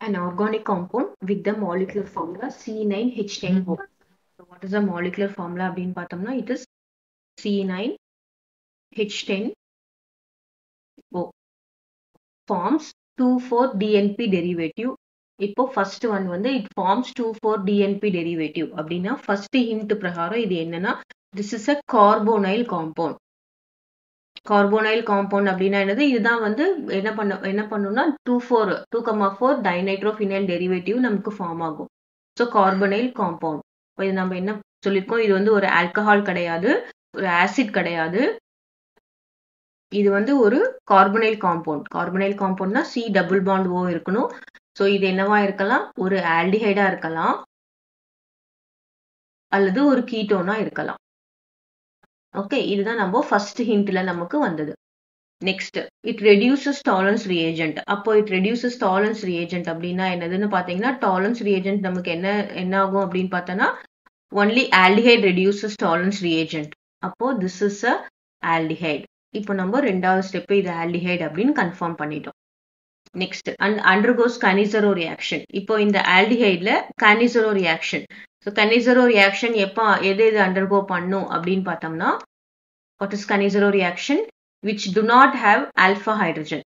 an organic compound with the molecular formula C9H10O. So what is the molecular formula அப்படின்னு பார்த்தோம்னா it is C9H10O forms 2,4-DNP derivative இப்போ first one வந்து it forms two four DNP derivative அப்படின்னா first hint பிரகாரம் இது என்னன்னா this is a carbonyl compound carbonyl compound அப்படின்னா என்னது? இதுதான் வந்து என்ன பண்ண என்ன பண்ணும்னா two four two comma four dinitrophenyl derivative நமக்கு ஃபார்ம் ஆகும். ஸோ கார்பனைல் காம்பவுண்ட் இப்போ இது நம்ம என்ன சொல்லியிருக்கோம்? இது வந்து ஒரு ஆல்கஹால் கிடையாது ஒரு ஆசிட் கிடையாது. இது வந்து ஒரு கார்பனைல் காம்பவுண்ட் கார்பனைல் காம்பவுண்ட்னா சி டபுள் பாண்ட் ஓ இருக்கணும். ஸோ இது என்னவா இருக்கலாம்? ஒரு ஆல்டிஹைடா இருக்கலாம். அல்லது ஒரு கீட்டோனா இருக்கலாம். ஓகே இதுதான் நம்ம ஃபர்ஸ்ட் ஹிண்ட்ல நமக்கு வந்தது. Next it reduces Tollens reagent அப்போ இட் ரெடியூசஸ் டாலன்ஸ் ரியேஜென்ட் அப்படின்னா என்னதுன்னு பாத்தீங்கன்னா டாலன்ஸ் ரியேஜென்ட் நமக்கு என்ன என்ன ஆகும் அப்படின்னு பார்த்தோன்னா only aldehyde reduces Tollens reagent அப்போ திஸ் இஸ் அ ஆல்டிஹைட் இப்போ நம்ம ரெண்டாவது ஸ்டெப் இது ஆல்டிஹைட் அப்படின்னு கன்ஃபார்ம் பண்ணிட்டோம். Next and undergoes Cannizzaro reaction இப்போ இந்த ஆல்டிஹைட்ல Cannizzaro reaction so Cannizzaro reaction எப்போ எது எது அண்டர்கோ பண்ணும் அப்படின்னு பார்த்தோம்னா what is Cannizzaro reaction which do not have alpha hydrogen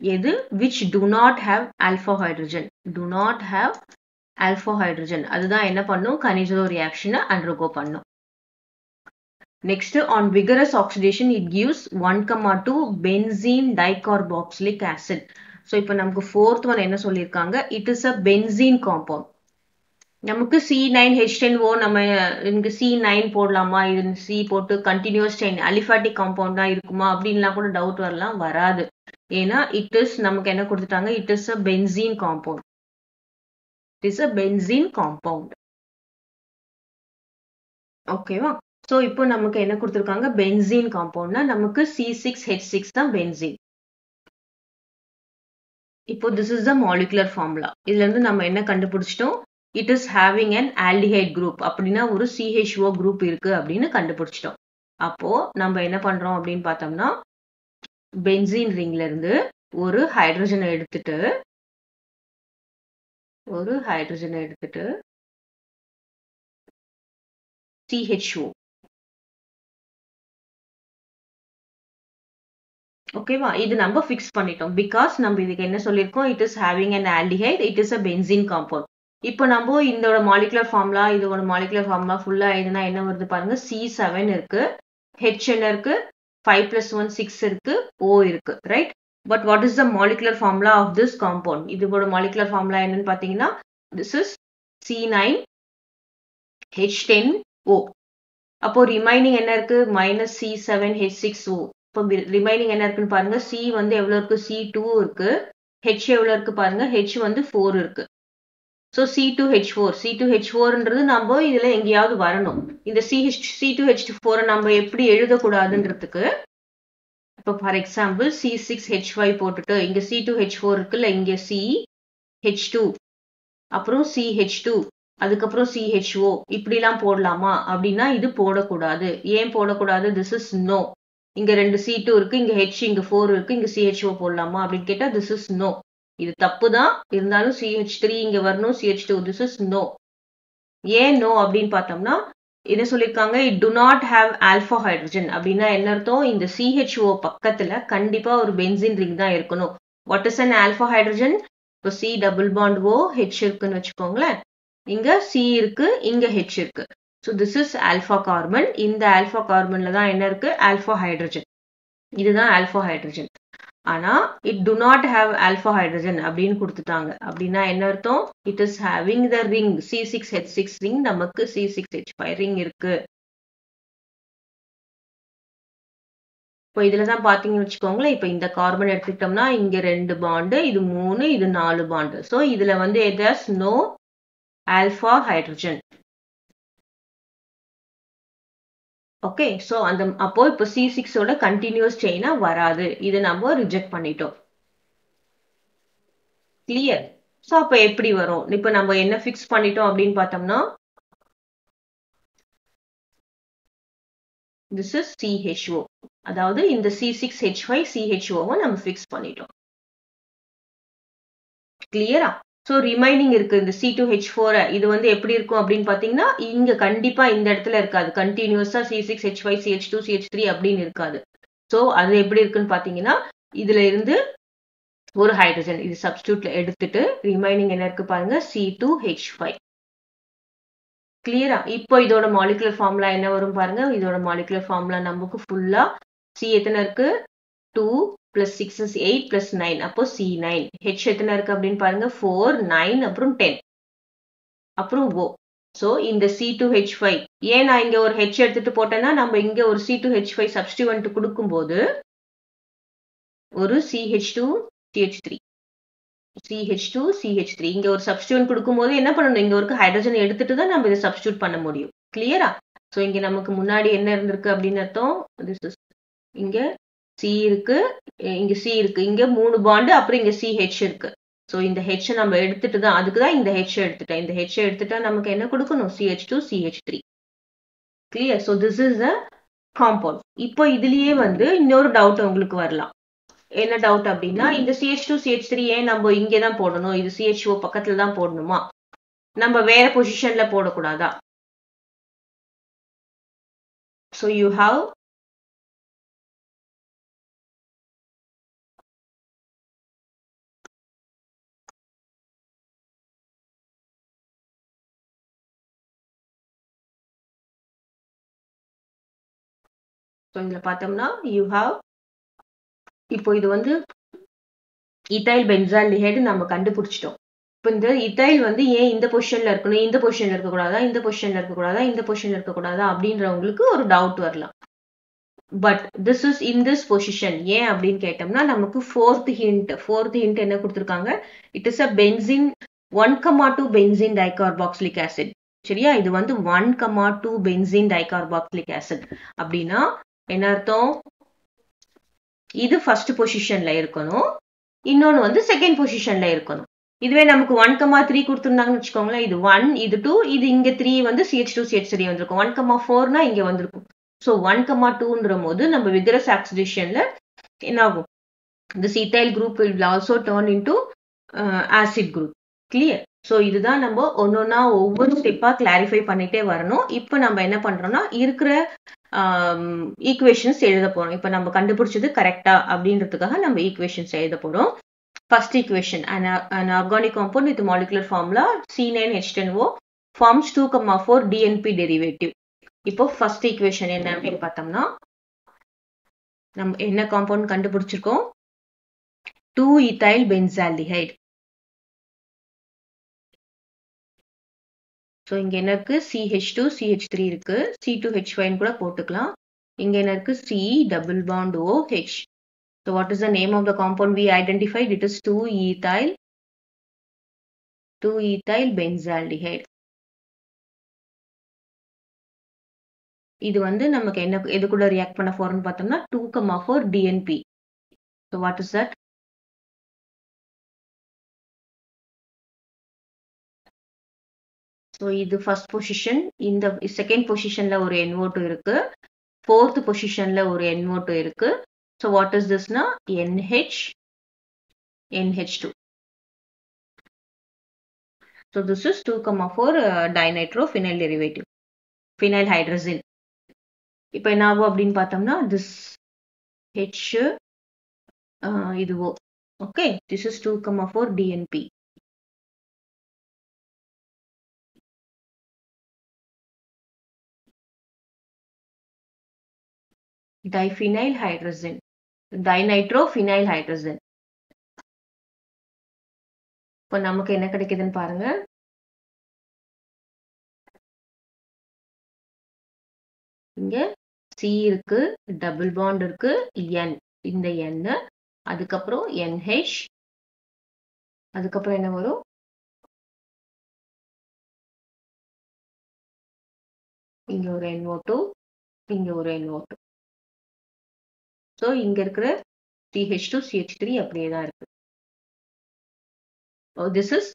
எது? Which do not have alpha hydrogen do not have alpha hydrogen அதுதான் என்ன பண்ணும்? கனிசரோ ரியாக்ஷனை அண்டர்கோ பண்ணும். Next on vigorous oxidation it gives one comma two benzene dicarboxylic acid so இப்போ நமக்கு fourth one என்ன சொல்லியிருக்காங்க? It is a benzene compound நமக்கு C nine H ten O நம்ம இங்கு சி நைன் போடலாமா? இது சி போட்டு கண்டினியூஸ் டென் அலிஃபாட்டிக் காம்பவுண்ட் தான் இருக்குமா? அப்படின்லாம் கூட டவுட் வரலாம் வராது. ஏன்னா இட் இஸ் நமக்கு என்ன கொடுத்துட்டாங்க? It is a benzene compound it is a benzene compound ஓகேவா ஸோ இப்போ நமக்கு என்ன கொடுத்துருக்காங்க? பென்சீன் காம்பவுண்ட்னா நமக்கு சி சிக்ஸ் ஹெச் சிக்ஸ் தான் பென்சீன் இப்போ this is the molecular formula இதுல இருந்து நம்ம என்ன கண்டுபிடிச்சிட்டோம்? It is having an aldehyde group அப்படின்னா ஒரு சிஹெச்ஓ குரூப் இருக்கு அப்படின்னு கண்டுபிடிச்சிட்டோம். அப்போ நம்ம என்ன பண்றோம் அப்படின்னு பார்த்தோம்னா பென்சீன் ரிங்ல இருந்து ஒரு ஹைட்ரஜனை எடுத்துட்டு ஒரு ஹைட்ரஜனை எடுத்துட்டு சிஹெச்ஓ ஓகேவா இது நம்ம ஃபிக்ஸ் பண்ணிட்டோம். பிகாஸ் நம்ம இதுக்கு என்ன சொல்லியிருக்கோம்? It is having an aldehyde it is a benzene compound இப்போ நம்ம இதோட மாலிகுலர் ஃபார்ம்லா இதோட மாலிகுலர் ஃபார்ம்லா ஃபுல்லா இதுனா என்ன வருது பாருங்க? சி செவன் இருக்கு. ஹெச் என்ன இருக்கு? ஃபைவ் பிளஸ் ஒன் சிக்ஸ் இருக்கு. ஓ இருக்கு. Right but what is the molecular formula of this compound இதோட மாலிகுலர் ஃபார்முலா என்னன்னு பாத்தீங்கன்னா this is C nine H ten O அப்போ ரிமைனிங் என்ன இருக்கு? Minus C seven H six O இப்போ remaining என்ன இருக்குன்னு பாருங்க. சி வந்து எவ்வளோ இருக்கு? சி டூ இருக்கு. ஹெச் எவ்வளோ இருக்கு பாருங்க? ஹெச் வந்து ஃபோர் இருக்கு. So C two H four C two H ஃபோர்ன்றது நம்ம இதில் எங்கேயாவது வரணும். இந்த C H C two H ஃபோரை நம்ம எப்படி எழுதக்கூடாதுன்றதுக்கு இப்போ for example C six H five போட்டுட்டு இங்கே சி டூ ஹெச் ஃபோர் இருக்குல்ல இங்கே சி ஹெச் டூ அப்புறம் சி ஹெச் டூ அதுக்கப்புறம் சிஹெச்ஓ இப்படிலாம் போடலாமா? அப்படின்னா இது போடக்கூடாது. ஏன் போடக்கூடாது? திஸ் இஸ் நோ இங்க ரெண்டு சி டூ இருக்கு இங்க ஹெச் இங்க ஃபோர் இருக்கு இங்க சிஹெச்ஓ போடலாமா அப்படின்னு கேட்டா திஸ் இஸ் நோ இது தப்பு தான் இருந்தாலும் சிஹெச் த்ரீ இங்க வரணும் CH two this is no ஏன் நோ அப்படின்னு பார்த்தோம்னா என்ன சொல்லியிருக்காங்க it do not have alpha hydrogen அப்படின்னா என்ன அர்த்தம்? இந்த சிஹெச்ஓ பக்கத்துல கண்டிப்பா ஒரு பென்சின் ரிங் தான் இருக்கணும். What is an alpha hydrogen இப்போ C double bond O H இருக்குன்னு வச்சுக்கோங்களேன். இங்க சி இருக்கு இங்க ஹெச் இருக்கு. So this is alpha carbon இந்த ஆல்ஃபா கார்பன்ல தான் என்ன இருக்கு? ஆல்ஃபா ஹைட்ரஜன் இதுதான் ஆல்ஃபா ஹைட்ரஜன் ஆனா it do not have alpha hydrogen அப்படின்னு கொடுத்துட்டாங்க. அப்படின்னா என்ன அர்த்தம்? It is having the ring C six H six ring நமக்கு C six H five ring இருக்கு. இப்போ இதுல தான் பாத்தீங்கன்னு வச்சுக்கோங்களேன். இப்போ இந்த கார்பன் எடுத்துக்கிட்டோம்னா இங்க ரெண்டு பாண்டு இது மூணு இது நாலு பாண்டு ஸோ இதுல வந்து ethers no alpha hydrogen okay so அந்த அப்போ இப்போ சி சிக்ஸோட கண்டினியூஸ் செயினா வராது. இதை நம்ம ரிஜெக்ட் பண்ணிட்டோம். கிளியர் ஸோ அப்போ எப்படி வரும்? இப்போ நம்ம என்ன ஃபிக்ஸ் பண்ணிட்டோம் அப்படின்னு பார்த்தோம்னா திஸ் இஸ் சிஹெச்ஓ அதாவது இந்த சி சிக்ஸ் ஹெச் ஃபைவ் சிஹெச்ஓவை நம்ம ஃபிக்ஸ் பண்ணிட்டோம். கிளியரா ஸோ ரிமைனிங் இருக்குது இந்த சி டூ ஹெச் ஃபோர் இது வந்து எப்படி இருக்கும் அப்படின்னு பார்த்தீங்கன்னா இங்கே கண்டிப்பாக இந்த இடத்துல இருக்காது. கண்டினியூஸாக C six H five CH two CH three அப்படின்னு இருக்காது. ஸோ அது எப்படி இருக்குன்னு பார்த்தீங்கன்னா இதில் இருந்து ஒரு ஹைட்ரஜன் இது சப்ஸ்டியூட்ல எடுத்துட்டு ரிமைனிங் என்ன இருக்கு பாருங்க சி டூ ஹெச் ஃபைவ் கிளியரா இப்போ இதோட மாலிகுலர் ஃபார்முலா என்ன வரும் பாருங்க இதோட மாலிகுலர் ஃபார்முலா நமக்கு ஃபுல்லா சி எத்தனை இருக்கு? Two plus six is eight plus nine அப்போ சி நைன் ஹெச் எத்தனை இருக்கு அப்படின்னு பாருங்க. ஃபோர் நைன் அப்புறம் டென் அப்புறம் ஓ ஸோ இந்த சி டு ஹெச் ஃபைவ் ஏன் நான் இங்கே ஒரு ஹெச் எடுத்துட்டு போட்டேன்னா நம்ம இங்கே ஒரு C two H five substituent கொடுக்கும்போது ஒரு CH two CH three CH two CH three இங்கே ஒரு சப்ஸ்டியூட் கொடுக்கும்போது என்ன பண்ணணும்? இங்கே ஒரு ஹைட்ரஜன் எடுத்துட்டு தான் நம்ம இதை சப்ஸ்டியூட் பண்ண முடியும். கிளியரா ஸோ இங்கே நமக்கு முன்னாடி என்ன இருந்திருக்கு அப்படின்னு அர்த்தம்? இங்க சி இருக்கு இங்க சி இருக்கு. இங்க மூணு பாண்டு அப்புறம் இங்க சி ஹெச் இருக்கு. ஸோ இந்த ஹெச் நம்ம எடுத்துட்டு தான் அதுக்கு தான் இந்த ஹெச் எடுத்துட்டேன். இந்த ஹெச் எடுத்துட்டா நமக்கு என்ன கொடுக்கணும்? CH two CH three clear so this is a compound இப்போ இதுலயே வந்து இன்னொரு டவுட் உங்களுக்கு வரலாம். என்ன டவுட் அப்படின்னா இந்த சிஹெச் டூ சிஹெச் த்ரீ ஏன் நம்ம இங்கே தான் போடணும்? இது சிஹெச்ஓ பக்கத்துல தான் போடணுமா? நம்ம வேற பொசிஷன்ல போடக்கூடாதா? ஸோ யூ ஹாவ் ஸோ இதில் பார்த்தோம்னா யூ ஹாவ் இப்போ இது வந்து இத்தைல் பென்சால்டிஹைடு நம்ம கண்டுபிடிச்சிட்டோம். இப்போ இந்த இத்தைல் வந்து ஏன் இந்த பொசிஷனில் இருக்கணும் இந்த பொசிஷனில் இருக்கக்கூடாதா இந்த பொசிஷனில் இருக்கக்கூடாதா இந்த பொசிஷனில் இருக்கக்கூடாதா அப்படின்றவங்களுக்கு ஒரு டவுட் வரலாம். But this is in this position ஏன் அப்படின்னு கேட்டோம்னா நமக்கு ஃபோர்த் ஹிண்ட் ஃபோர்த் ஹிண்ட் என்ன கொடுத்துருக்காங்க? It is a benzene one comma two benzene dicarboxylic acid சரியா? இது வந்து one comma two benzene dicarboxylic acid அப்படின்னா என்ன அர்த்தம்? இது ஃபர்ஸ்ட் பொசிஷன்ல இருக்கணும். இன்னொன்னு வந்து செகண்ட் பொசிஷன்ல இருக்கணும். இதுவே நமக்கு ஒன் கமா த்ரீ கொடுத்துருந்தாங்கன்னு வச்சுக்கோங்களேன். இது ஒன் இது டூ இது இங்க த்ரீ வந்து சிஹெச் டூ சிஹெச் த்ரீ வந்திருக்கும். ஒன் கமா ஃபோர்னா இங்க வந்திருக்கும். ஸோ ஒன் கமா டூன்ற போது நம்ம விகரஸ் ஆக்சிடேஷன்ல என்ன ஆகும் இந்த ethyl group will also turn into acid group clear so இதுதான் நம்ம ஒன்னொன்னா ஒவ்வொரு ஸ்டெப்பா கிளாரிஃபை பண்ணிட்டே வரணும். இப்போ நம்ம என்ன பண்றோம்னா இருக்கிற Um, ஈக்குவேஷன்ஸ் எழுத போறோம். இப்போ நம்ம கண்டுபிடிச்சது கரெக்டா அப்படின்றதுக்காக நம்ம ஈக்குவேஷன்ஸ் எழுத போறோம். First equation organic compound with molecular formula C nine H ten O forms two comma four DNP derivative இப்போ ஃபர்ஸ்ட் ஈக்குவேஷன் என்ன அப்படின்னு பார்த்தோம்னா நம்ம என்ன காம்பவுண்ட் கண்டுபிடிச்சிருக்கோம்? டூ இத்தைல் பென்சால்டிஹைட் ஸோ இங்கே என்ன இருக்குது சிஹெச் டூ சிஹெச் த்ரீ இருக்கு. சி டூ ஹெச் ஃபைன் கூட போட்டுக்கலாம். இங்கே என்ன இருக்குது C double bond O H so what is the name of the compound we identified it is two ethyl two ethyl benzaldehyde இது வந்து நமக்கு என்ன எது கூட ரியாக்ட் பண்ண போறோம்னு பார்த்தோம்னா two comma four DNP so what is that so இது ஃபர்ஸ்ட் பொசிஷன் இந்த செகண்ட் பொசிஷன்ல ஒரு என்வோட்டு இருக்கு. ஃபோர்த் பொசிஷன்ல ஒரு என்வோட்டு இருக்கு. So what is Thisna NH NH two so this is two comma four dinitro phenyl derivative phenyl hydrogen இப்போ என்ன ஆகும் அப்படின்னு பார்த்தோம்னா திஸ் ஹெச் இதுவோ. Okay this is two comma four DNP diphenyl hydrogen dinitrophenyl hydrogen இப்போ நமக்கு என்ன கிடைக்குதுன்னு பாருங்க. இங்க சி இருக்கு டபுள் பாண்ட் இருக்கு என் இந்த என் அதுக்கப்புறம் என்ஹெச் அதுக்கப்புறம் என்ன வரும்? இங்க ஒரு NO2 டூ இங்க ஒரு NO2 டூ ஸோ இங்க இருக்கிற சிஹெச் டூ சிஹெச் த்ரீ அப்படியே தான் இருக்கு. Oh, this is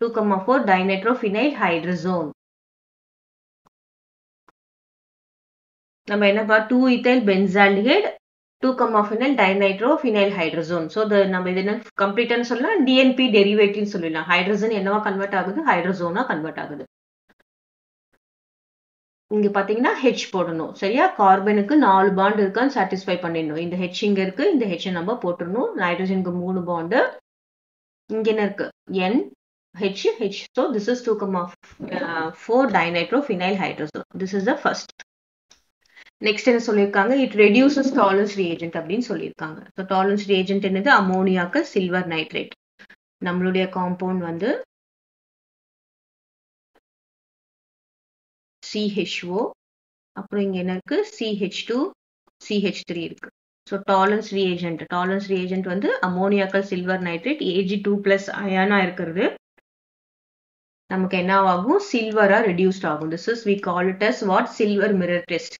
2,4 dinitrophenyl hydrazone நம்ம என்னப்பா two ethyl benzaldehyde two comma phenyl dinitro phenyl hydrazone so நம்ம இது என்ன கம்ப்ளீட்டான்னு சொல்லலாம். டிஎன்பி டெரிவேட்டிவ்னு சொல்லிடலாம். ஹைட்ரஜன் என்னவா கன்வெர்ட் ஆகுது? ஹைட்ரசோனா கன்வெர்ட் ஆகுது. இங்க பாத்தீங்கன்னா ஹெச் போடணும். சரியா? கார்பனுக்கு நாலு பாண்ட் இருக்கான்னு சாட்டிஸ்ஃபை பண்ணிடணும். இந்த ஹெச் இங்க இருக்கு. இந்த ஹெச் நம்ம போட்டுடணும். நைட்ரஜனுக்கு மூணு பாண்டு இங்க என்ன இருக்கு? N H H so this is two comma of four dinitro phenyl hydrazone this is the first next என்ன சொல்லியிருக்காங்க? இட் ரெடியூசஸ் டாலன்ஸ் ரியேஜென்ட் அப்படின்னு சொல்லியிருக்காங்க. ஸோ டாலன்ஸ் ரியேஜென்ட் என்னது? அமோனியாக்கு சில்வர் நைட்ரேட் நம்மளுடைய காம்பவுண்ட் வந்து சிஹெச்ஓ அப்புறம் இங்கே என்ன இருக்கு சிஹெச் டூ சிஹெச் த்ரீ இருக்கு. So Tollens reagent Tollens reagent வந்து ammoniacal silver nitrate AG two plus அயானா இருக்கிறது. நமக்கு என்ன ஆகும்? சில்வரா ரெடியூஸ்ட் ஆகும். This is we call it as what silver mirror test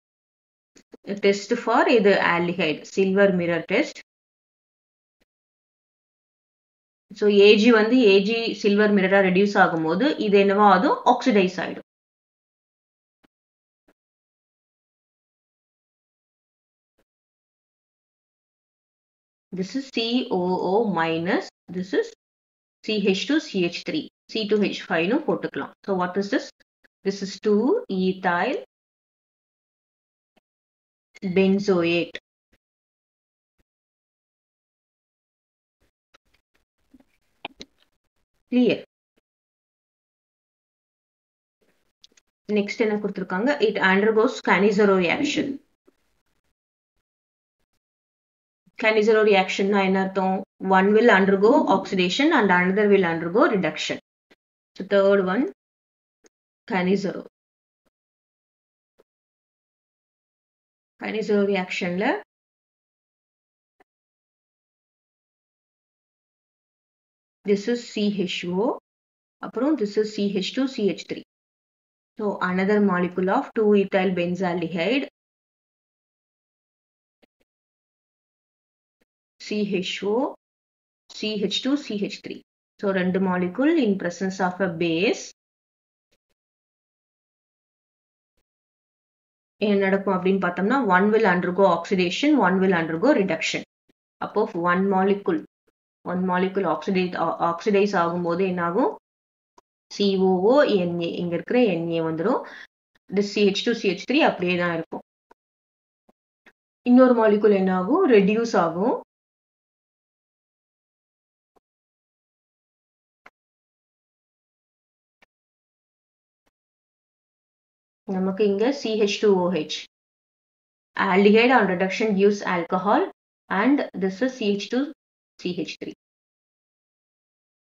test for இது aldehyde silver mirror test so AG வந்து ஏஜி சில்வர் மிரரா ரெடியூஸ் ஆகும்போது இது என்னவோ அதுவும் ஆக்சிடைஸ் ஆயிடும். This is COO minus this is CH2 CH3 C2H5 னு போட்டுக்கலாம் so what is this this is 2 ethyl benzoate clear next என்ன கொடுத்திருக்காங்க it undergoes Cannizzaro reaction Cannizzaro reaction na என்ன அர்த்தம் one will undergo oxidation and another will undergo reduction so third one Cannizzaro Cannizzaro reactionல this is CHO அப்புறம் this is CH2 CH3 so another molecule of 2 ethyl benzaldehyde CHO, CH2, CH3. So, ரெண்டு molecule in presence of a base. என்ன நடக்கும் அப்படின்னு பார்த்தோம்னா one will undergo oxidation one will undergo reduction அப்போ one molecule one molecule oxidise oxidise ஆகும்போது என்னாகும்? COO NA இங்க இருக்கிற என்ஏ வந்துடும் this CH two CH three அப்படியே தான் இருக்கும். இன்னொரு மாலிகுல் என்ன ஆகும் ரெடியூஸ் ஆகும். നമുക്ക് ഇങ്ങ് C H two O H aldehyde on reduction use alcohol and this is CH2 CH3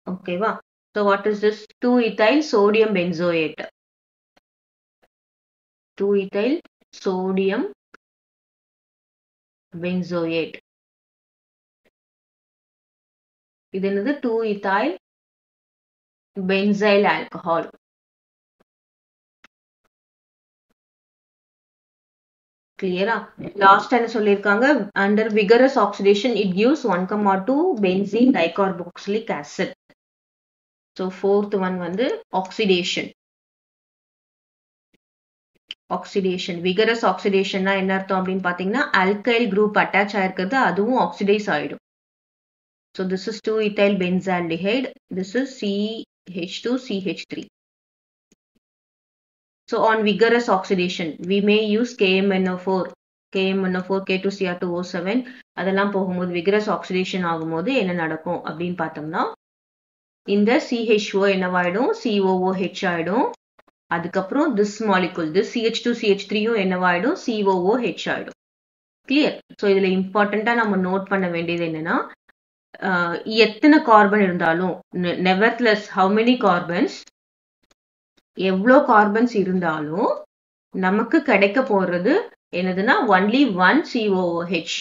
okay wow. so what is this? 2 ethyl sodium benzoate. 2 ethyl sodium benzoate. ഇതെന്നത് ടു ഇതായ് ബെൻസൈൽ ആൽക്കഹോൾ கிளியரா last என்ன சொல்லியிருக்காங்க? Under vigorous oxidation it gives one comma two benzene dicarboxylic acid so fourth one வந்து oxidation oxidation vigorous ஆக்சிடேஷன்னா என்ன அர்த்தம் அப்படின்னு பார்த்தீங்கன்னா அல்கைல் குரூப் அட்டாச் ஆயிருக்கிறது அதுவும் ஆக்சிடைஸ் ஆயிடும். So this is two ethyl benzaldehyde this is CH two CH three So on vigorous oxidation, we may use KMNO4, KMNO4, K2Cr2O7 அதெல்லாம் போகும்போது vigorous oxidation ஆகும்போது என்ன நடக்கும் அப்படின்னு பார்த்தோம்னா இந்த CHO என்னவாயிடும்? COOH ஆயிடும். அதுக்கப்புறம் this molecule this CH2 CH3யும் என்னவாயிடும்? COOH ஆயிடும். கிளியர் ஸோ இதுல இம்பார்ட்டண்டா நம்ம நோட் பண்ண வேண்டியது என்னன்னா எத்தனை கார்பன் இருந்தாலும் நெவர்த்லெஸ் ஹவு மெனி கார்பன்ஸ் எவ்வளோ கார்பன்ஸ் இருந்தாலும் நமக்கு கிடைக்க போறது என்னதுன்னா ஒன்லி ஒன் சிஓஹெச்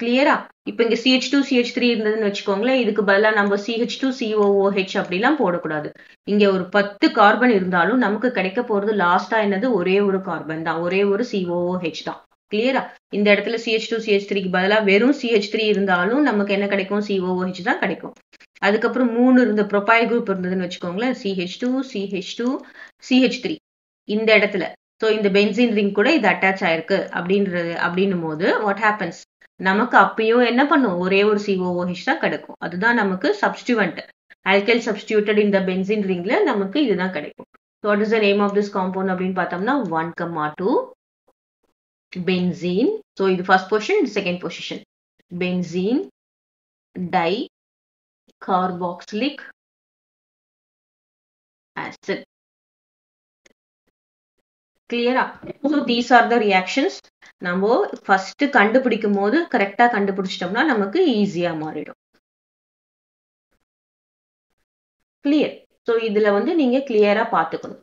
கிளியரா இப்ப இங்க சிஹெச் டூ சிஹெச் த்ரீ இருந்ததுன்னு வச்சுக்கோங்களேன் இதுக்கு பதிலாக நம்ம சிஹெச் டூ சிஓஓஹெச் அப்படிலாம் போடக்கூடாது. இங்க ஒரு பத்து கார்பன் இருந்தாலும் நமக்கு கிடைக்க போறது லாஸ்டா என்னது? ஒரே ஒரு கார்பன் தான். ஒரே ஒரு சிஓஓஹெச் தான். கிளியரா இந்த இடத்துல சிஹெச் டூ சிஹெச் த்ரீக்கு பதிலாக வெறும் சிஹெச் த்ரீ இருந்தாலும் நமக்கு என்ன கிடைக்கும்? சிஓஓஹெச் தான் கிடைக்கும். அதுக்கப்புறம் மூணு இருந்த ப்ரொபைல் குரூப் இருந்ததுன்னு வச்சுக்கோங்களேன். CH two CH two CH three இந்த இடத்துல. ஸோ இந்த பென்சின் ரிங் கூட இது அட்டாச் ஆயிருக்கு. அப்படின்றது அப்படின்னும் போது வாட் ஹேப்பன்ஸ் நமக்கு அப்பயும் என்ன பண்ணும்? ஒரே ஒரு சிஓஓஹெச் தான் கிடைக்கும். அதுதான் நமக்கு சப்ஸ்டியூவன்ட் ஆல்கைல் சப்ஸ்டியூட்டட் இந்த பென்சின் ரிங்ல நமக்கு இதுதான் கிடைக்கும். So what is the name of this compound அப்படின்னு பார்த்தோம்னா one comma two benzene so இது ஃபர்ஸ்ட் பொசிஷன் இது second position benzene di carboxylic acid கிளியரா so these are the reactions நம்ம ஃபர்ஸ்ட் கண்டுபிடிக்கும் போது கரெக்டா கண்டுபிடிச்சிட்டோம்னா நமக்கு ஈஸியா மாறிடும். கிளியர் ஸோ இதுல வந்து நீங்க கிளியரா பாத்துக்கணும்